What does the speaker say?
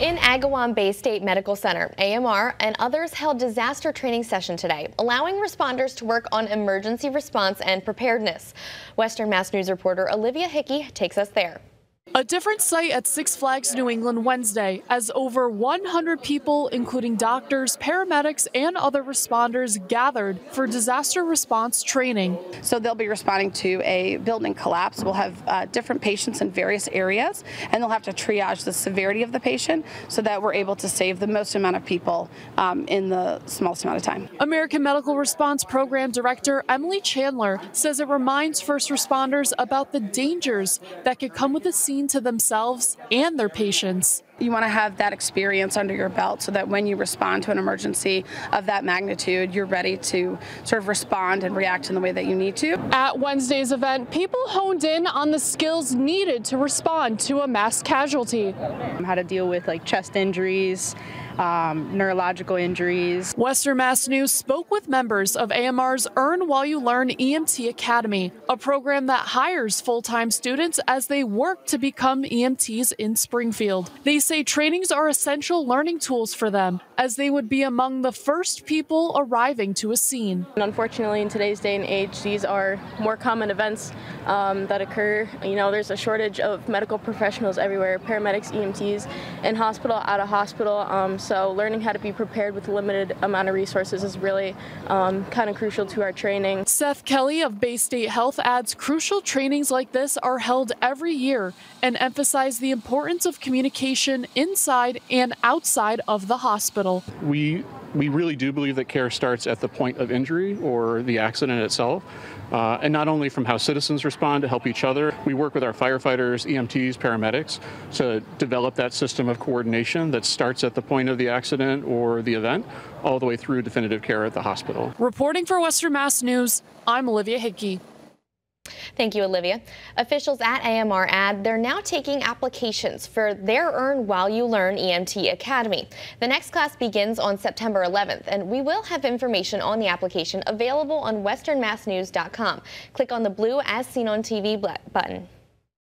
In Agawam Baystate Medical Center, AMR and others held disaster training session today, allowing responders to work on emergency response and preparedness. Western Mass News reporter Olivia Hickey takes us there. A different sight at Six Flags New England Wednesday as over 100 people, including doctors, paramedics, and other responders, gathered for disaster response training. So they'll be responding to a building collapse. We'll have uh, different patients in various areas, and they'll have to triage the severity of the patient so that we're able to save the most amount of people um, in the smallest amount of time. American Medical Response Program Director Emily Chandler says it reminds first responders about the dangers that could come with a scene to themselves and their patients. You want to have that experience under your belt so that when you respond to an emergency of that magnitude, you're ready to sort of respond and react in the way that you need to. At Wednesday's event, people honed in on the skills needed to respond to a mass casualty. How to deal with like chest injuries, um, neurological injuries. Western Mass News spoke with members of AMR's Earn While You Learn EMT Academy, a program that hires full time students as they work to become EMTs in Springfield. They say trainings are essential learning tools for them, as they would be among the first people arriving to a scene. And unfortunately, in today's day and age, these are more common events um, that occur. You know, there's a shortage of medical professionals everywhere paramedics, EMTs, in hospital, out of hospital. Um, so learning how to be prepared with a limited amount of resources is really um, kind of crucial to our training. Seth Kelly of Baystate Health adds crucial trainings like this are held every year and emphasize the importance of communication inside and outside of the hospital. We we really do believe that care starts at the point of injury or the accident itself. Uh, and not only from how citizens respond to help each other, we work with our firefighters, EMTs, paramedics to develop that system of coordination that starts at the point of the accident or the event all the way through definitive care at the hospital. Reporting for Western Mass News, I'm Olivia Hickey. Thank you, Olivia. Officials at AMR add they're now taking applications for their Earn While You Learn EMT Academy. The next class begins on September 11th, and we will have information on the application available on westernmassnews.com. Click on the blue As Seen on TV button.